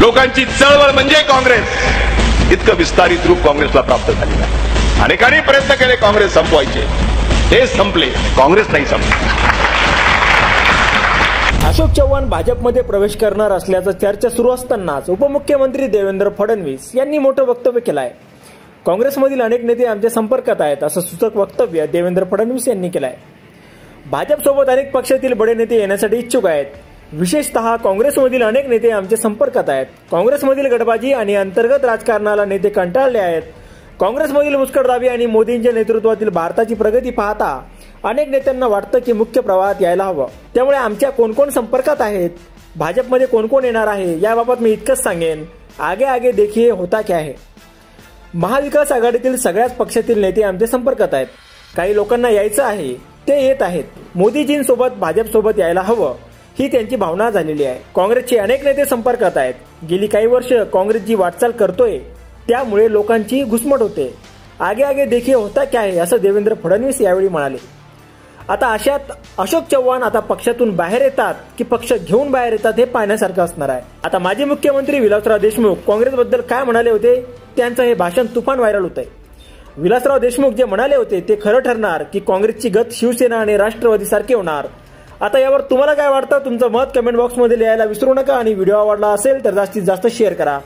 लोकांची चळवळ म्हणजे काँग्रेस. इतकं विस्तारित रूप काँग्रेसला प्राप्त झालेलं आहे. अनेकांनी प्रयत्न केले काँग्रेस संपवायचे. ते संपले. काँग्रेस नाही संपले अशोक चव्हाण भाजपमध्ये प्रवेश करणार असल्याचं चर्चा सुरू असतानाच उपमुख्यमंत्री देवेंद्र फडणवीस यांनी मोठं वक्तव्य केलं आहे काँग्रेसमधील अनेक नेते आमच्या संपर्कात आहेत असं सूचक वक्तव्य देवेंद्र फडणवीस यांनी केलं आहे भाजपसोबत अनेक पक्षातील बडे नेते येण्यासाठी इच्छुक आहेत. विशेषतः काँग्रेसमधील अनेक नेते आमच्या संपर्कात आहेत. काँग्रेसमधील गटबाजी आणि अंतर्गत राजकारणाला नेते कंटाळले आहेत. काँग्रेसमधील मुस्कटदाबी आणि मोदींच्या नेतृत्वातील भारताची प्रगती पाहता अनेक नेत्यांना वाटतं की मुख्य प्रवाहात यायला हवं. त्यामुळे आमच्या कोणकोण संपर्कात आहेत? भाजपमध्ये कोण कोण येणार आहे? याबाबत मी इतकंच सांगेन. आगे आगे देखिए होता क्या आहे. महाविकास आघाडीतील सगळ्याच पक्षातील नेते आमच्या संपर्कात आहेत. काही लोकांना यायचं आहे. ते येत आहेत. मोदीजींसोबत भाजपसोबत यायला हवं. ही त्यांची भावना झालेली आहे. काँग्रेसचे अनेक नेते संपर्कात आहेत. गेली काही वर्ष काँग्रेस जी वाटचाल करतोय त्यामुळे लोकांची घुसमट होते. आगे आगे देखील होता क्या आहे असं देवेंद्र फडणवीस यावेळी म्हणाले. आता अशात अशोक चव्हाण आता पक्षातून बाहेर येतात की पक्ष घेऊन बाहेर येतात हे पाहण्यासारखं असणार आहे. आता माजी मुख्यमंत्री विलासराव देशमुख काँग्रेसबद्दल काय म्हणाले होते त्यांचं हे भाषण तुफान व्हायरल होत आहे विलासराव देशमुख जे म्हणाले होते ते खरं ठरणार की काँग्रेसची गत शिवसेना आणि राष्ट्रवादी सारखी होणार. आता यावर तुम्हाला काय वाटतं? तुमचं मत कमेंट बॉक्समध्ये लिहायला विसरू नका आणि व्हिडिओ आवडला असेल तर जास्तीत जास्त शेअर करा.